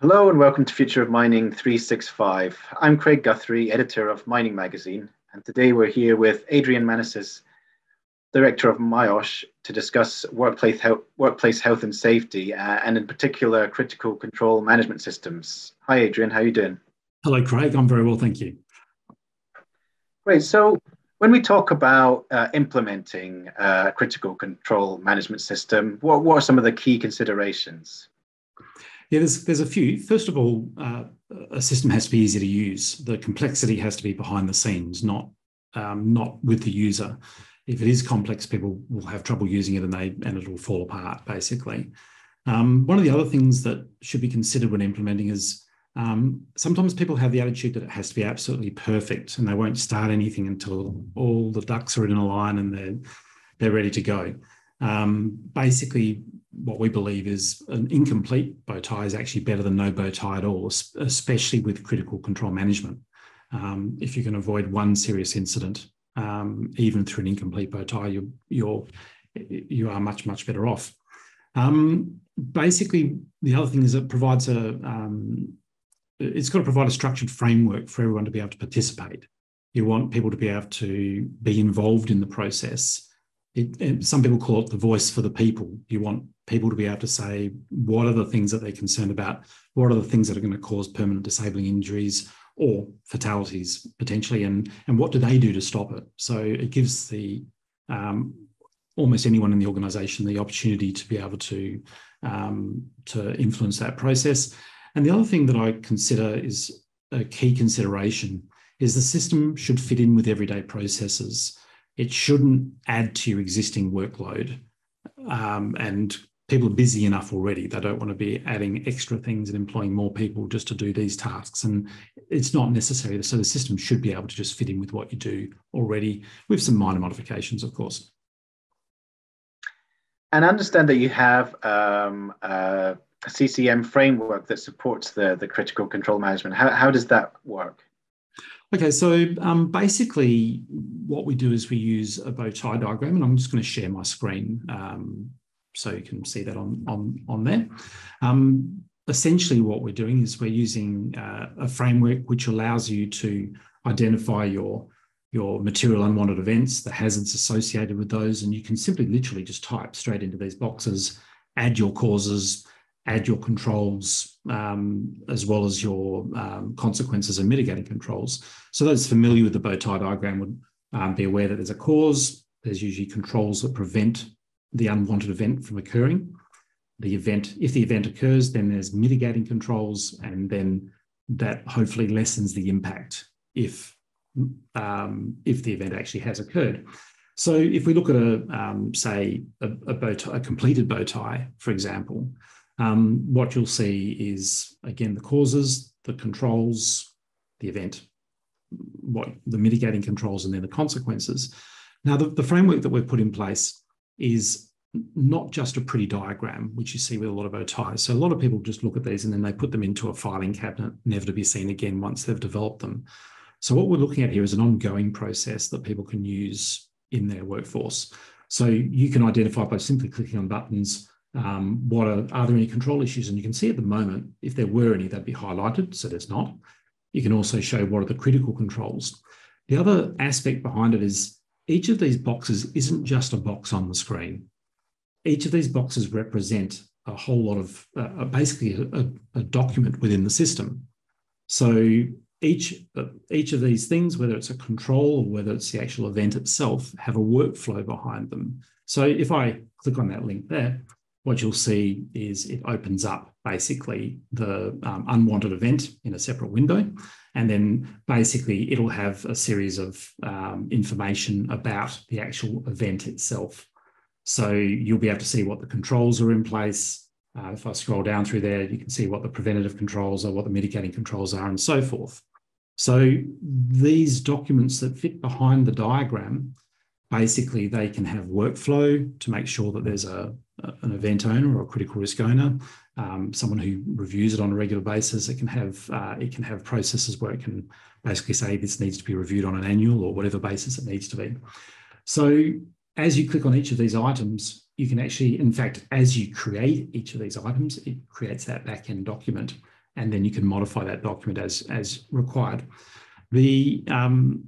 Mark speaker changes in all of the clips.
Speaker 1: Hello and welcome to Future of Mining 365. I'm Craig Guthrie, editor of Mining Magazine, and today we're here with Adrian Manessis, director of myosh, to discuss workplace health, workplace health and safety, uh, and in particular, critical control management systems. Hi, Adrian, how are you doing?
Speaker 2: Hello, Craig. I'm very well, thank you.
Speaker 1: Great. So, when we talk about uh, implementing a critical control management system, what, what are some of the key considerations?
Speaker 2: Yeah, there's there's a few. First of all, uh, a system has to be easy to use. The complexity has to be behind the scenes, not um, not with the user. If it is complex, people will have trouble using it, and they and it will fall apart. Basically, um, one of the other things that should be considered when implementing is um, sometimes people have the attitude that it has to be absolutely perfect, and they won't start anything until all the ducks are in a line and they're they're ready to go. Um, basically, what we believe is an incomplete bow tie is actually better than no bow tie at all, especially with critical control management. Um, if you can avoid one serious incident, um, even through an incomplete bow tie, you're, you're you are much much better off. Um, basically, the other thing is it provides a um, it's got to provide a structured framework for everyone to be able to participate. You want people to be able to be involved in the process it, it, some people call it the voice for the people. You want people to be able to say what are the things that they're concerned about, what are the things that are going to cause permanent disabling injuries or fatalities potentially, and and what do they do to stop it? So it gives the um, almost anyone in the organisation the opportunity to be able to um, to influence that process. And the other thing that I consider is a key consideration is the system should fit in with everyday processes it shouldn't add to your existing workload. Um, and people are busy enough already. They don't want to be adding extra things and employing more people just to do these tasks. And it's not necessary. So the system should be able to just fit in with what you do already, with some minor modifications, of course.
Speaker 1: And I understand that you have um, a CCM framework that supports the, the critical control management. How, how does that work?
Speaker 2: Okay, so um, basically what we do is we use a bow tie diagram, and I'm just going to share my screen um, so you can see that on, on, on there. Um, essentially what we're doing is we're using uh, a framework which allows you to identify your, your material unwanted events, the hazards associated with those, and you can simply literally just type straight into these boxes, add your causes, add your controls um, as well as your um, consequences and mitigating controls. So those familiar with the bow tie diagram would um, be aware that there's a cause, there's usually controls that prevent the unwanted event from occurring. The event, if the event occurs, then there's mitigating controls, and then that hopefully lessens the impact if um, if the event actually has occurred. So if we look at a um, say a, a bow tie, a completed bow tie, for example, um, what you'll see is, again, the causes, the controls, the event, what the mitigating controls, and then the consequences. Now, the, the framework that we've put in place is not just a pretty diagram, which you see with a lot of bow ties. So a lot of people just look at these and then they put them into a filing cabinet, never to be seen again once they've developed them. So what we're looking at here is an ongoing process that people can use in their workforce. So you can identify by simply clicking on buttons um, what are, are there any control issues? And you can see at the moment, if there were any, they'd be highlighted. So there's not. You can also show what are the critical controls. The other aspect behind it is each of these boxes isn't just a box on the screen. Each of these boxes represent a whole lot of uh, basically a, a, document within the system. So each, uh, each of these things, whether it's a control or whether it's the actual event itself, have a workflow behind them. So if I click on that link there, what you'll see is it opens up basically the um, unwanted event in a separate window. And then basically it'll have a series of um, information about the actual event itself. So you'll be able to see what the controls are in place. Uh, if I scroll down through there, you can see what the preventative controls are, what the mitigating controls are, and so forth. So these documents that fit behind the diagram, basically they can have workflow to make sure that there's a, an event owner or a critical risk owner, um, someone who reviews it on a regular basis. It can have uh, it can have processes where it can basically say this needs to be reviewed on an annual or whatever basis it needs to be. So as you click on each of these items, you can actually, in fact, as you create each of these items, it creates that backend document and then you can modify that document as, as required. The, um,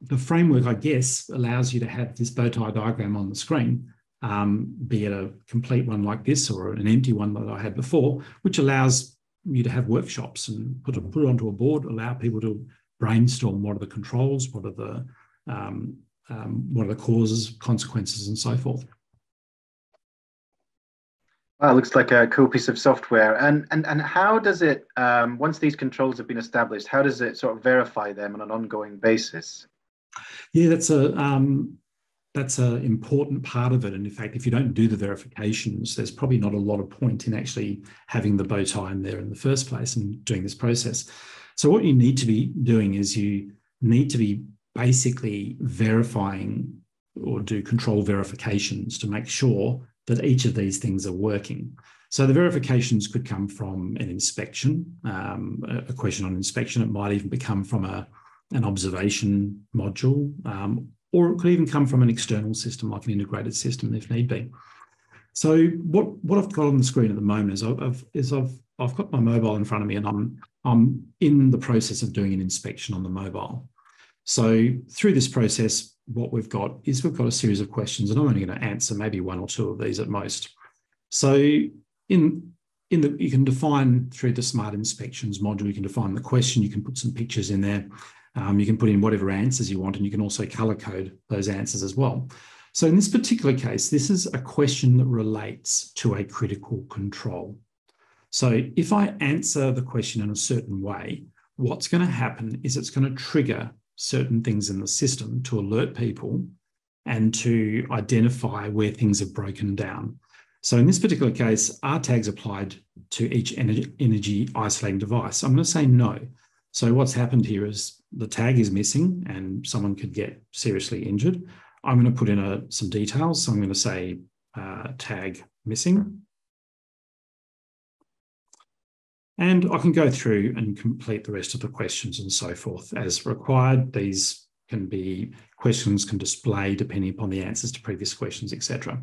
Speaker 2: the framework, I guess, allows you to have this bow tie diagram on the screen, um, be it a complete one like this or an empty one that I had before, which allows you to have workshops and put it, put it onto a board, allow people to brainstorm what are the controls, what are the um, um, what are the causes, consequences, and so forth.
Speaker 1: Wow, looks like a cool piece of software. And and and how does it um, once these controls have been established? How does it sort of verify them on an ongoing basis?
Speaker 2: Yeah, that's a um, that's an important part of it. And in fact, if you don't do the verifications, there's probably not a lot of point in actually having the bow tie in there in the first place and doing this process. So what you need to be doing is you need to be basically verifying or do control verifications to make sure that each of these things are working. So the verifications could come from an inspection, um, a question on inspection. It might even become from a, an observation module, um, or it could even come from an external system like an integrated system if need be. So what, what I've got on the screen at the moment is I've, is I've, I've got my mobile in front of me and I'm, I'm in the process of doing an inspection on the mobile. So through this process, what we've got is we've got a series of questions, and I'm only going to answer maybe one or two of these at most. So in in the you can define through the smart inspections module, you can define the question, you can put some pictures in there, um, you can put in whatever answers you want, and you can also color code those answers as well. So in this particular case, this is a question that relates to a critical control. So if I answer the question in a certain way, what's going to happen is it's going to trigger certain things in the system to alert people and to identify where things have broken down. So in this particular case, are tags applied to each energy isolating device? I'm going to say no. So what's happened here is the tag is missing and someone could get seriously injured. I'm going to put in a, some details. So I'm going to say uh, tag missing. And I can go through and complete the rest of the questions and so forth as required. These can be questions can display depending upon the answers to previous questions, etc.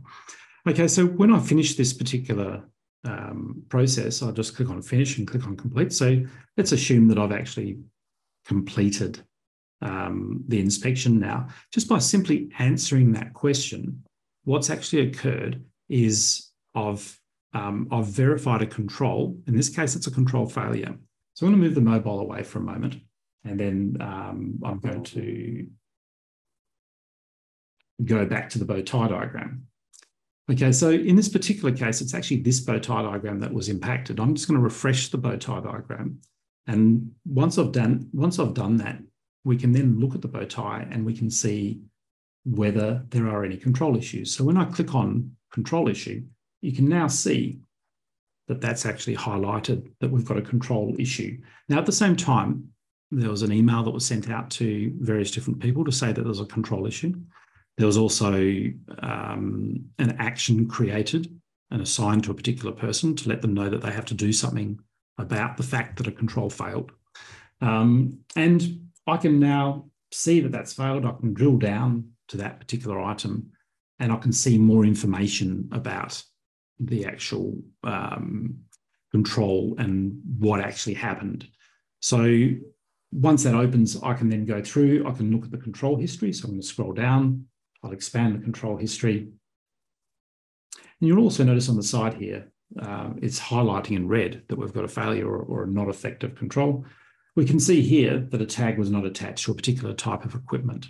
Speaker 2: Okay, so when I finish this particular um, process, I'll just click on finish and click on complete. So let's assume that I've actually completed um, the inspection now. Just by simply answering that question, what's actually occurred is I've um, I've verified a control. In this case, it's a control failure. So I'm going to move the mobile away for a moment, and then um, I'm going to go back to the bow tie diagram. Okay, so in this particular case, it's actually this bow tie diagram that was impacted. I'm just going to refresh the bow tie diagram. And once I've done, once I've done that, we can then look at the bow tie and we can see whether there are any control issues. So when I click on control issue, you can now see that that's actually highlighted that we've got a control issue. Now, at the same time, there was an email that was sent out to various different people to say that there's a control issue. There was also um, an action created and assigned to a particular person to let them know that they have to do something about the fact that a control failed. Um, and I can now see that that's failed. I can drill down to that particular item and I can see more information about the actual um, control and what actually happened. So once that opens, I can then go through, I can look at the control history. So I'm going to scroll down, I'll expand the control history. And you'll also notice on the side here, uh, it's highlighting in red that we've got a failure or, or a not effective control. We can see here that a tag was not attached to a particular type of equipment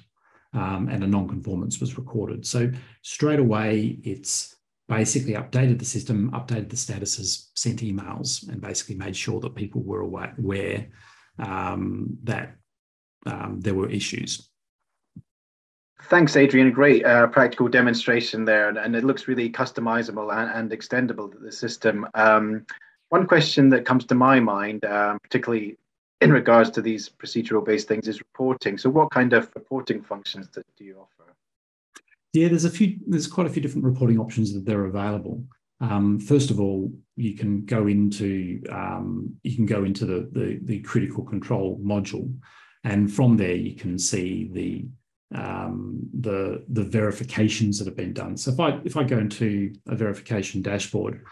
Speaker 2: um, and a non-conformance was recorded. So straight away, it's basically updated the system, updated the statuses, sent emails, and basically made sure that people were aware um, that um, there were issues.
Speaker 1: Thanks, Adrian. Great uh, practical demonstration there, and, and, it looks really customizable and, and extendable to the system. Um, one question that comes to my mind, um, particularly in regards to these procedural based things, is reporting. So, what kind of reporting functions do you offer?
Speaker 2: Yeah, there's a few. There's quite a few different reporting options that are available. Um, first of all, you can go into um, you can go into the, the, the critical control module, and from there you can see the um, the the verifications that have been done. So if I if I go into a verification dashboard,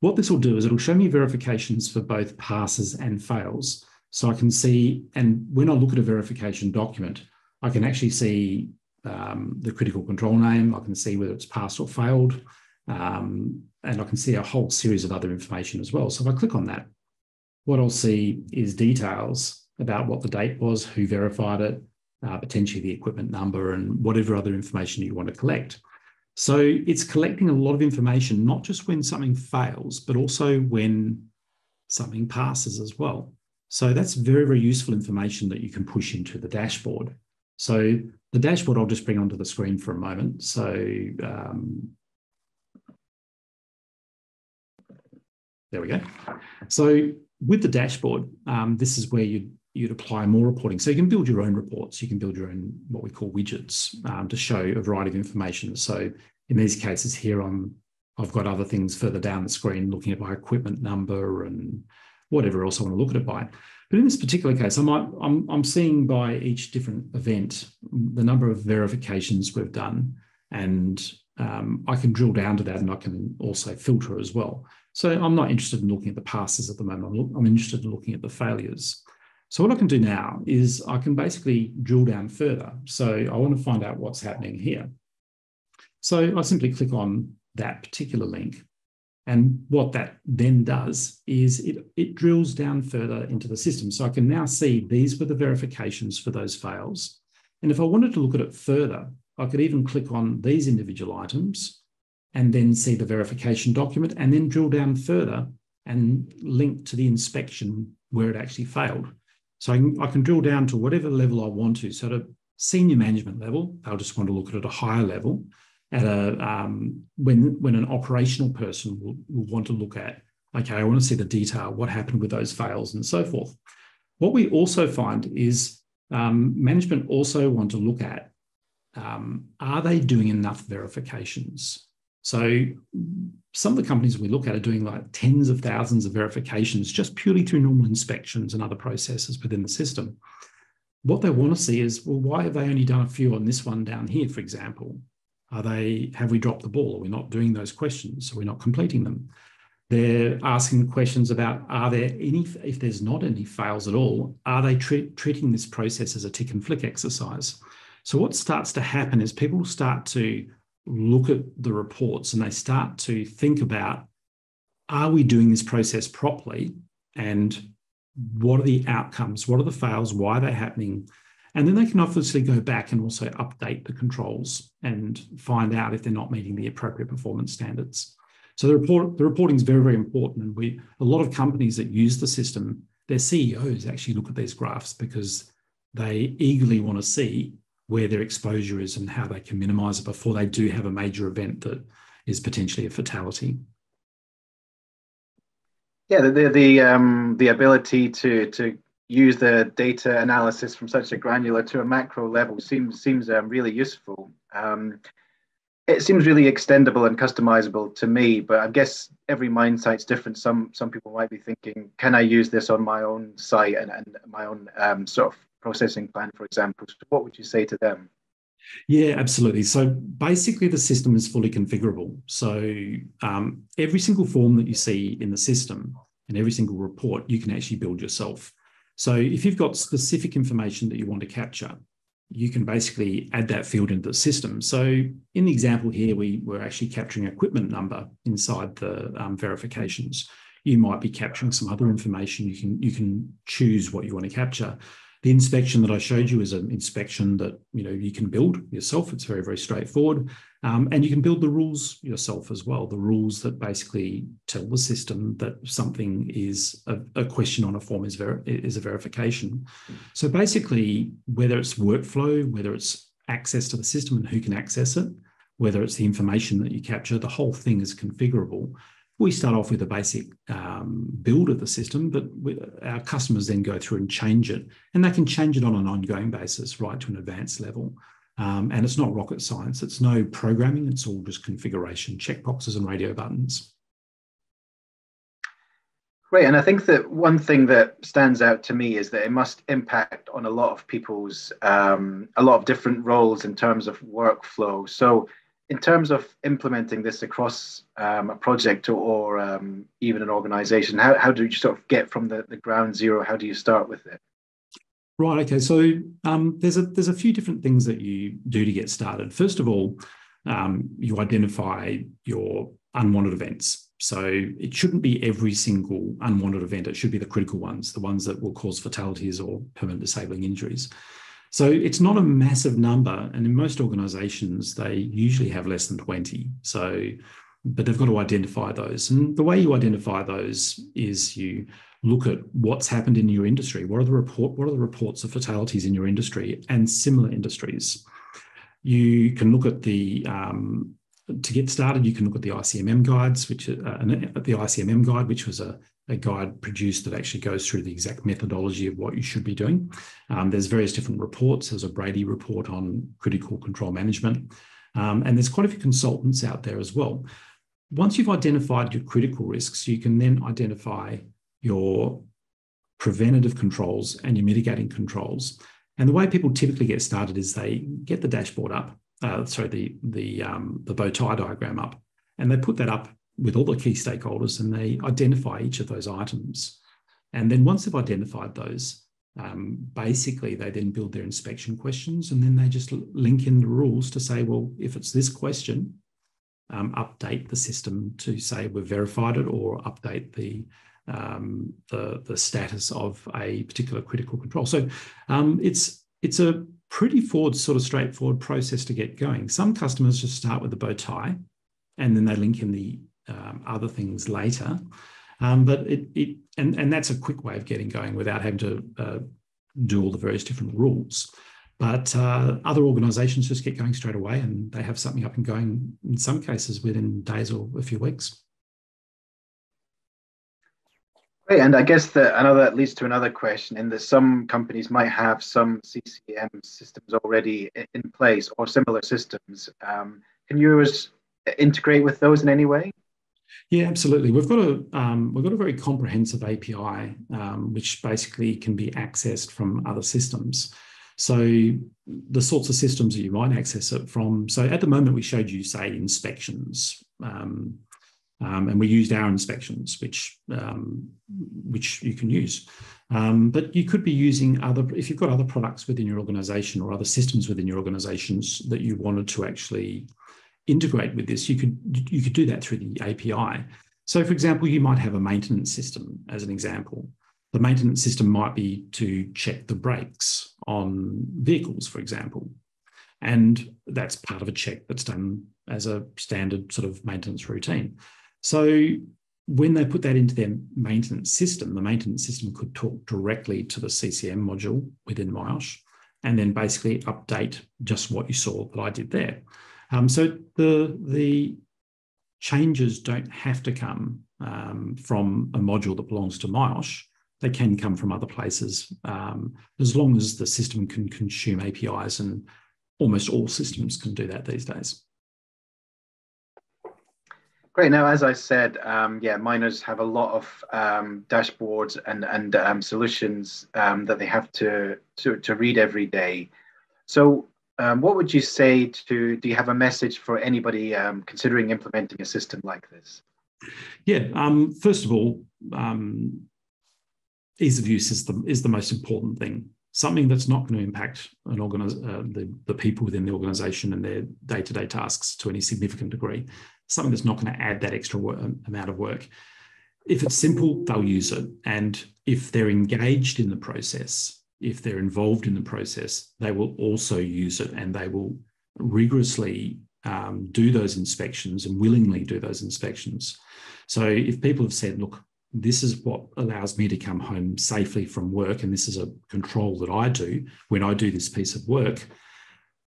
Speaker 2: What this will do is it'll show me verifications for both passes and fails. So I can see, and when I look at a verification document, I can actually see um, the critical control name. I can see whether it's passed or failed. Um, and I can see a whole series of other information as well. So if I click on that, what I'll see is details about what the date was, who verified it, uh, potentially the equipment number, and whatever other information you want to collect. So it's collecting a lot of information, not just when something fails, but also when something passes as well. So that's very, very useful information that you can push into the dashboard. So the dashboard I'll just bring onto the screen for a moment. So um, there we go. So with the dashboard, um, this is where you'd, you'd apply more reporting. So you can build your own reports. You can build your own what we call widgets um, to show a variety of information. So in these cases here, I've got other things further down the screen looking at my equipment number and whatever else I want to look at it by. But in this particular case, I might, I'm, I'm seeing by each different event the number of verifications we've done, and um, I can drill down to that and I can also filter as well. So I'm not interested in looking at the passes at the moment. I'm, look, I'm interested in looking at the failures. So what I can do now is I can basically drill down further. So I want to find out what's happening here. So I simply click on that particular link. And what that then does is it, it drills down further into the system. So I can now see these were the verifications for those fails. And if I wanted to look at it further, I could even click on these individual items and then see the verification document and then drill down further and link to the inspection where it actually failed. So I can, I can drill down to whatever level I want to. So at a senior management level, they'll just want to look at it at a higher level. At a um, when when an operational person will, will want to look at, okay, I want to see the detail, what happened with those fails and so forth. What we also find is um, management also want to look at um, are they doing enough verifications? So some of the companies we look at are doing like tens of thousands of verifications just purely through normal inspections and other processes within the system. What they want to see is, well, why have they only done a few on this one down here, for example? Are they, have we dropped the ball? Are we not doing those questions? Are we not completing them? They're asking questions about, are there any, if there's not any fails at all, are they treat, treating this process as a tick and flick exercise? So what starts to happen is people start to look at the reports and they start to think about are we doing this process properly? And what are the outcomes? What are the fails? Why are they happening? And then they can obviously go back and also update the controls and find out if they're not meeting the appropriate performance standards. So the report the reporting is very very important. And we a lot of companies that use the system their ceos actually look at these graphs because they eagerly want to see where their exposure is and how they can minimize it before they do have a major event that is potentially a fatality.
Speaker 1: Yeah, the the um, the ability to to use the data analysis from such a granular to a macro level seems seems um, really useful. Um, it seems really extendable and customizable to me, but I guess every mine site's different. Some some people might be thinking, can I use this on my own site and, and my own um, sort of processing plan, for example. So what would you say to them?
Speaker 2: Yeah, absolutely. So basically, the system is fully configurable. So um, every single form that you see in the system and every single report, you can actually build yourself. So if you've got specific information that you want to capture, you can basically add that field into the system. So in the example here, we were actually capturing equipment number inside the um, verifications. You might be capturing some other information. You can you can choose what you want to capture. The inspection that I showed you is an inspection that you know you can build yourself. It's very very straightforward, um, and you can build the rules yourself as well. The rules that basically tell the system that something is a, a question on a form is ver- is a verification. So basically, whether it's workflow, whether it's access to the system and who can access it, whether it's the information that you capture, the whole thing is configurable we start off with a basic um, build of the system, but we, our customers then go through and change it, and they can change it on an ongoing basis right to an advanced level. Um, and it's not rocket science. It's no programming. It's all just configuration, checkboxes, and radio buttons.
Speaker 1: Great, and I think that one thing that stands out to me is that it must impact on a lot of people's, um, a lot of different roles in terms of workflow. So in terms of implementing this across um, a project or, or um, even an organization, how, how do you sort of get from the, the ground zero? How do you start with it?
Speaker 2: Right. Okay. So um, there's a there's a few different things that you do to get started. First of all, um, you identify your unwanted events. So it shouldn't be every single unwanted event. It should be the critical ones, the ones that will cause fatalities or permanent disabling injuries. So it's not a massive number, and in most organisations they usually have less than twenty. So, but they've got to identify those, and the way you identify those is you look at what's happened in your industry. What are the report? What are the reports of fatalities in your industry and similar industries? You can look at the um, to get started. You can look at the ICMM guides, which uh, the ICMM guide, which was a, a, guide produced that actually goes through the exact methodology of what you should be doing. Um, there's various different reports. There's a Brady report on critical control management, um, and there's quite a few consultants out there as well. Once you've identified your critical risks, you can then identify your preventative controls and your mitigating controls. And the way people typically get started is they get the dashboard up, uh, sorry, the the um, the bow tie diagram up, and they put that up with all the key stakeholders, and they identify each of those items. And then once they've identified those, um, basically they then build their inspection questions, and then they just link in the rules to say, well, if it's this question, um, update the system to say we've verified it, or update the um, the, the status of a particular critical control. So um, it's it's a pretty forward, sort of straightforward process to get going. Some customers just start with the bow tie, and then they link in the um, other things later. Um, but it, it and and that's a quick way of getting going without having to uh, do all the various different rules. But uh, other organisations just get going straight away, and they have something up and going in some cases within days or a few weeks.
Speaker 1: Great, and I guess that another that leads to another question in that some companies might have some CCM systems already in place or similar systems. Um, can you integrate with those in any way?
Speaker 2: Yeah, absolutely. We've got a um, we've got a very comprehensive API, um, which basically can be accessed from other systems. So the sorts of systems that you might access it from. So at the moment, we showed you say inspections. Um, um, and we used our inspections, which um, which you can use. Um, but you could be using other if you've got other products within your organization or other systems within your organizations that you wanted to actually integrate with this. You could you could do that through the API. So, for example, you might have a maintenance system as an example. The maintenance system might be to check the brakes on vehicles, for example. And that's part of a check that's done as a standard sort of maintenance routine. So when they put that into their maintenance system, the maintenance system could talk directly to the CCM module within myosh and then basically update just what you saw that I did there. Um, so the, the changes don't have to come um, from a module that belongs to myosh. They can come from other places um, as long as the system can consume APIs, and almost all systems can do that these days.
Speaker 1: Great. Now, as I said, um, yeah, miners have a lot of um, dashboards and and um, solutions um, that they have to, to to read every day. So, um, what would you say to? Do you have a message for anybody um, considering implementing a system like this?
Speaker 2: Yeah. first of all, ease of use is the is the most important thing. Something that's not going to impact an organiz- uh, the, the people within the organization and their day to day tasks to any significant degree something that's not going to add that extra um, amount of work. If it's simple, they'll use it. And if they're engaged in the process, if they're involved in the process, they will also use it and they will rigorously um, do those inspections and willingly do those inspections. So if people have said, look, this is what allows me to come home safely from work, and this is a control that I do when I do this piece of work.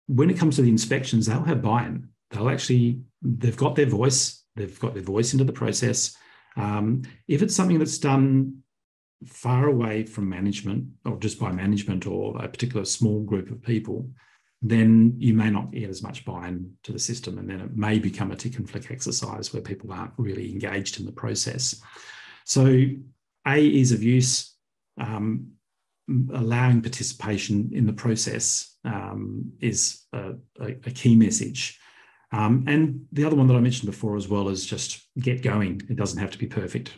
Speaker 2: When it comes to the inspections, they'll have buy in. They'll actually they've got their voice, they've got their voice into the process. Um, if it's something that's done far away from management or just by management or a particular small group of people, then you may not get as much buy-in to the system and then it may become a tick and flick exercise where people aren't really engaged in the process. So A, ease of use, um, allowing participation in the process um, is a, a, a, key message. Um, and the other one that I mentioned before as well is just get going. It doesn't have to be perfect.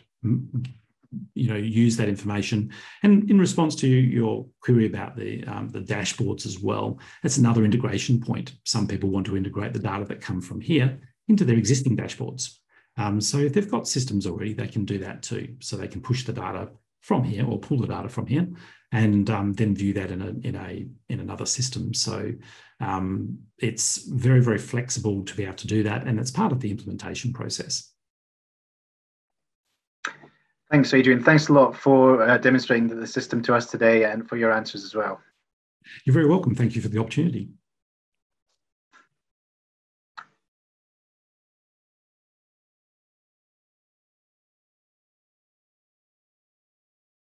Speaker 2: You know, use that information. And in response to your query about the um, the dashboards as well, that's another integration point. Some people want to integrate the data that come from here into their existing dashboards. Um, so if they've got systems already, they can do that too. So they can push the data from here or pull the data from here and um, then view that in a in a in another system. So um, it's very very flexible to be able to do that, and it's part of the implementation process.
Speaker 1: Thanks, Adrian. Thanks a lot for uh, demonstrating the system to us today and for your answers as well.
Speaker 2: You're very welcome. Thank you for the opportunity.